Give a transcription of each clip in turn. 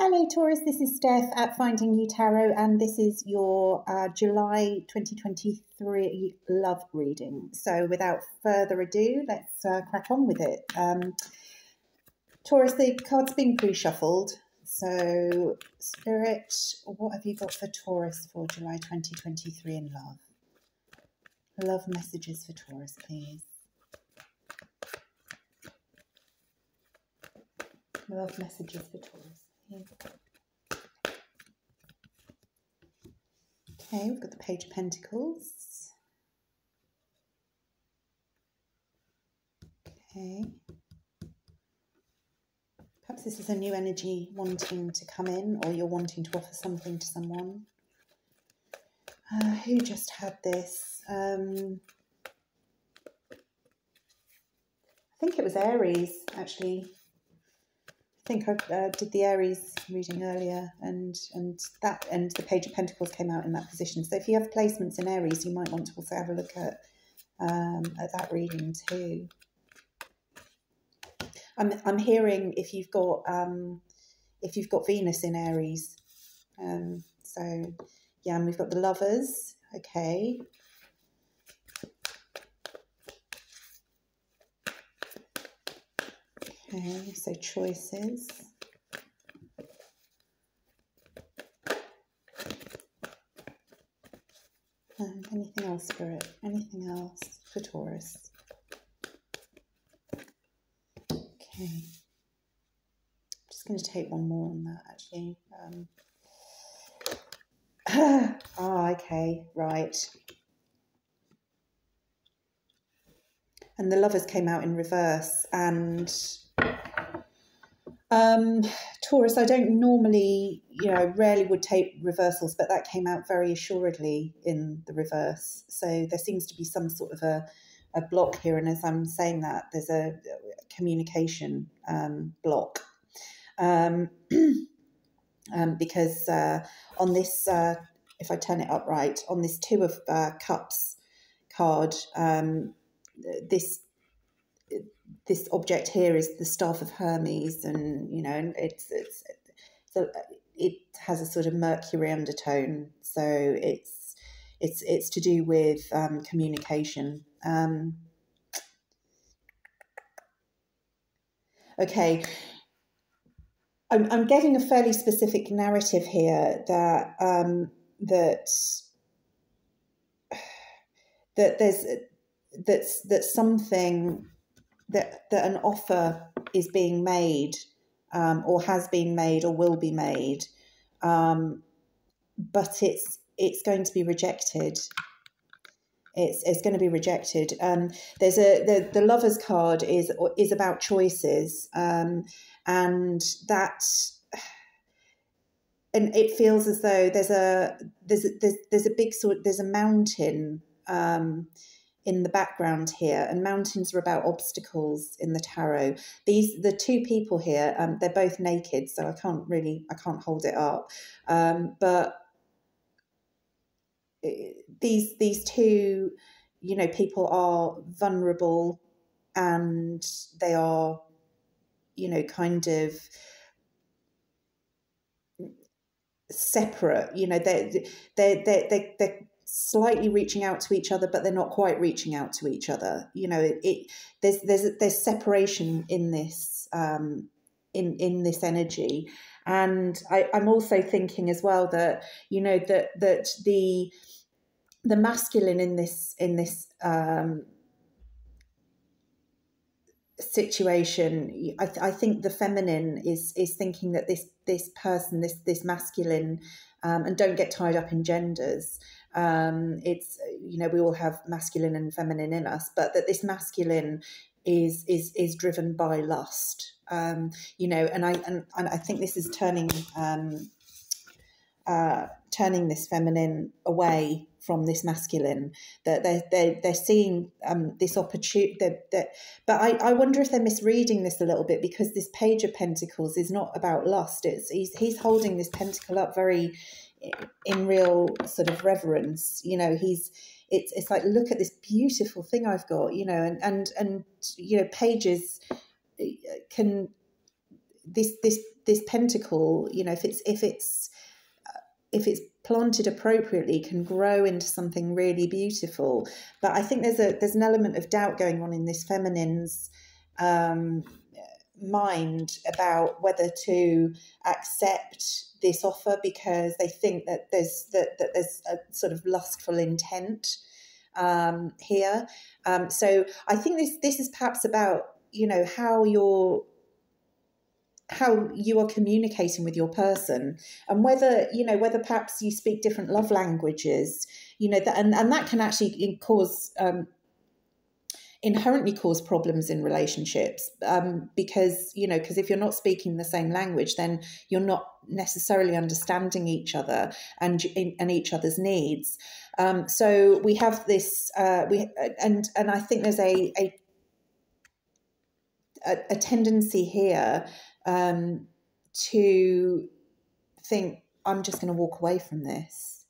Hello, Taurus. This is Steph at Finding You Tarot, and this is your uh, July 2023 love reading. So, without further ado, let's uh, crack on with it. Um, Taurus, the card's been pre shuffled. So, Spirit, what have you got for Taurus for July 2023 in love? Love messages for Taurus, please. Love messages for Taurus. Okay, we've got the Page of Pentacles. Okay. Perhaps this is a new energy wanting to come in, or you're wanting to offer something to someone. Uh, who just had this? Um, I think it was Aries, actually think I uh, did the Aries reading earlier, and and that and the Page of Pentacles came out in that position. So if you have placements in Aries, you might want to also have a look at um, at that reading too. I'm I'm hearing if you've got um, if you've got Venus in Aries, um, so yeah, and we've got the Lovers. Okay, Okay, so choices. Um, anything else, Spirit? Anything else for Taurus? Okay. I'm just going to take one more on that, actually. Um, ah, okay, right. And the lovers came out in reverse, and um, Taurus, I don't normally, you know, rarely would take reversals, but that came out very assuredly in the reverse. So there seems to be some sort of a, a block here. And as I'm saying that, there's a, communication um, block. Um, um, because uh, on this, uh, if I turn it upright, on this Two of uh, Cups card, um, this this object here is the staff of Hermes, and you know, it's it's so it has a sort of Mercury undertone, so it's it's it's to do with um, communication. Um, okay, I'm I'm getting a fairly specific narrative here that um, that that there's that's that something that that an offer is being made um, or has been made or will be made, um, but it's it's going to be rejected. It's, it's going to be rejected. Um, there's a the, the lovers card is is about choices, um, and that and it feels as though there's a there's a, there's there's a big sort there's a mountain um, in the background here, and mountains are about obstacles in the tarot. These the two people here, um, they're both naked, so I can't really I can't hold it up, um, but eh, these these two, you know, people are vulnerable, and they are, you know, kind of separate you know they they they they slightly reaching out to each other, but they're not quite reaching out to each other. You know, it, it there's there's there's separation in this um, in in this energy, and I, I'm also thinking as well that you know that that the the masculine in this in this um, situation I, th- I think the feminine is is thinking that this this person this this masculine um, and don't get tied up in genders um, it's you know we all have masculine and feminine in us, but that this masculine is is is driven by lust. Um, you know, and I and, and I think this is turning um, uh, turning this feminine away from this masculine that they're, they're, they're seeing um, this opportunity that, that but I, I wonder if they're misreading this a little bit because this page of pentacles is not about lust it's he's, he's holding this pentacle up very in real sort of reverence. You know, he's it's it's like look at this beautiful thing I've got. You know, and and and you know, pages uh, can this this this pentacle, you know, if it's if it's if it's planted appropriately can grow into something really beautiful but i think there's a there's an element of doubt going on in this feminine's um, mind about whether to accept this offer because they think that there's that, that there's a sort of lustful intent um, here. Um, so i think this this is perhaps about you know how you're how you are communicating with your person and whether you know whether perhaps you speak different love languages you know that and, and that can actually cause um, inherently cause problems in relationships um, because you know because if you're not speaking the same language then you're not necessarily understanding each other and and each other's needs um, so we have this uh, we and and I think there's a a a, tendency here um, to think I'm just going to walk away from this.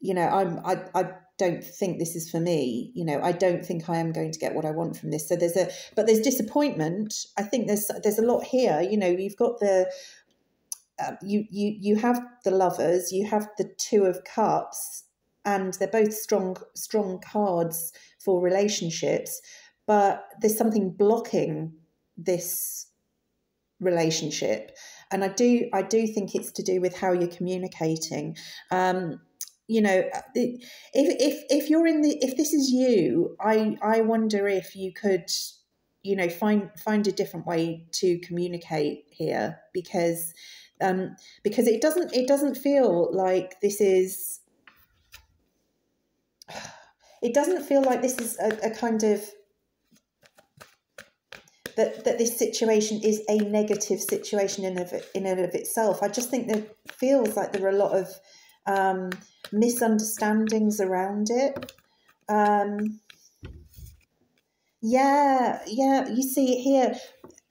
You know, I'm I I don't think this is for me. You know, I don't think I am going to get what I want from this. So there's a but there's disappointment. I think there's there's a lot here. You know, you've got the uh, you you you have the lovers, you have the two of cups, and they're both strong strong cards for relationships. But there's something blocking this relationship and i do i do think it's to do with how you're communicating um you know if if if you're in the if this is you i i wonder if you could you know find find a different way to communicate here because um because it doesn't it doesn't feel like this is it doesn't feel like this is a, a kind of that, that this situation is a negative situation in, of, in and of itself. I just think that feels like there are a lot of um, misunderstandings around it. Um, yeah, yeah, you see it here.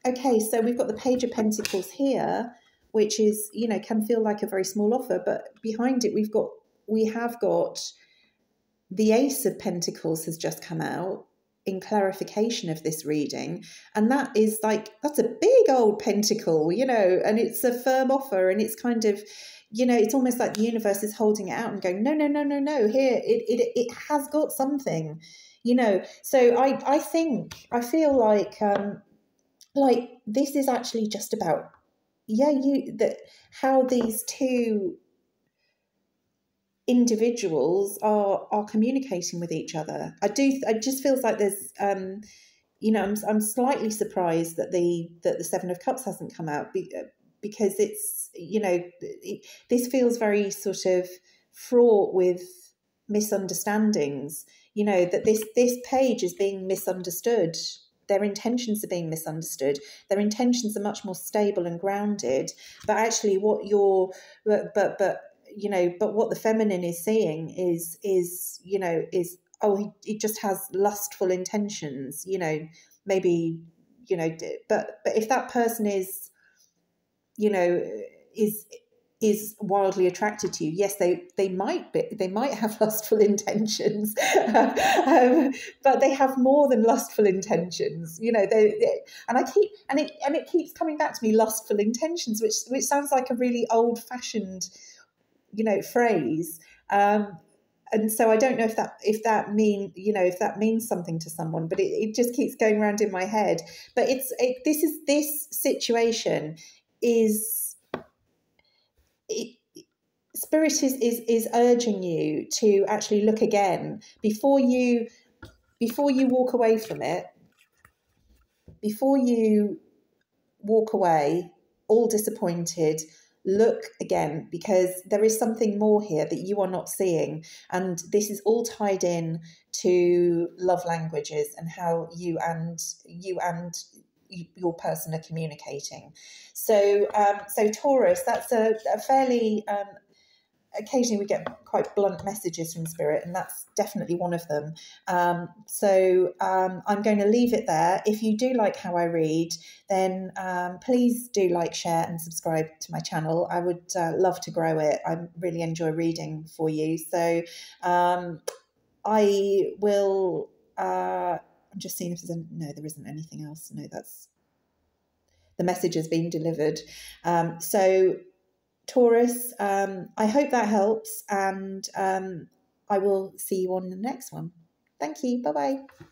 Okay, so we've got the Page of Pentacles here, which is, you know, can feel like a very small offer, but behind it we've got, we have got the Ace of Pentacles has just come out, in clarification of this reading. And that is like, that's a big old pentacle, you know, and it's a firm offer and it's kind of, you know, it's almost like the universe is holding it out and going, no, no, no, no, no, here, it, it, it has got something, you know. So I, I think, I feel like, um, like this is actually just about, yeah, you, that how these two individuals are are communicating with each other. I do. It just feels like there's, um, you know, I'm I'm slightly surprised that the that the Seven of Cups hasn't come out because it's you know it, this feels very sort of fraught with misunderstandings. You know that this this page is being misunderstood. Their intentions are being misunderstood. Their intentions are much more stable and grounded. But actually, what you're but but, but you know, but what the feminine is saying is is you know is oh he, he just has lustful intentions, you know, maybe you know, but but if that person is, you know, is is wildly attracted to you yes they they might be they might have lustful intentions um, but they have more than lustful intentions you know they, they, and i keep and it and it keeps coming back to me lustful intentions which which sounds like a really old fashioned you know phrase um, and so I don't know if that if that mean you know if that means something to someone, but it, it just keeps going around in my head. But it's it, this is this situation is it, spirit is, is is urging you to actually look again before you before you walk away from it before you walk away all disappointed look again because there is something more here that you are not seeing and this is all tied in to love languages and how you and you and your person are communicating. So um, so taurus that's a, a fairly um, occasionally we get quite blunt messages from spirit and that's definitely one of them. Um, so um, i'm going to leave it there. If you do like how i read then um, please do like share and subscribe to my channel. I would uh, love to grow it. I really enjoy reading for you. So um, i will uh, i'm just seeing if there's a, no there isn't anything else. No that's the message has been delivered. Um, so, Taurus, um, I hope that helps, and um, I will see you on the next one. Thank you. Bye bye.